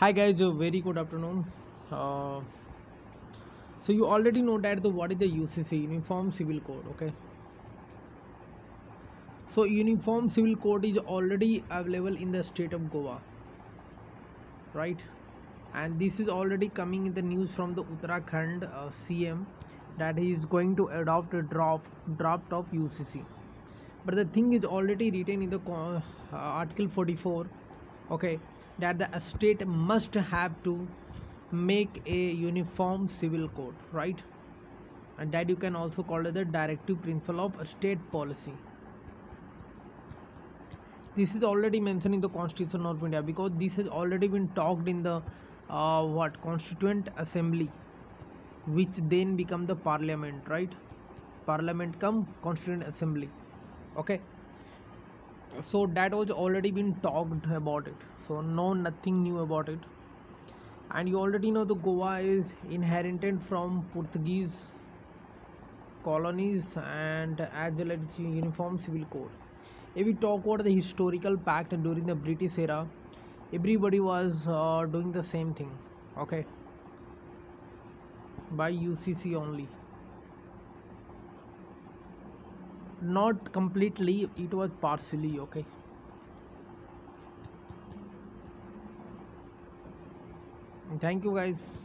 hi guys very good afternoon. Uh, so you already know that the what is the ucc uniform civil code okay? So uniform civil code is already available in the state of goa right? And this is already coming in the news from the uttarakhand uh, cm that he is going to adopt a draft draft of ucc but the thing is already written in the uh, article 44 okay that the state must have to make a uniform civil code right? And that you can also call it the directive principle of state policy. This is already mentioned in the constitution of india because this has already been talked in the uh, what constituent assembly which then become the parliament right? Parliament come constituent assembly okay so that was already been talked about it. So no nothing new about it. And you already know the goa is inherited from portuguese colonies and as well as uniform civil code. If we talk about the historical pact during the british era everybody was uh, doing the same thing okay? By ucc only not completely it was partially okay. Thank you guys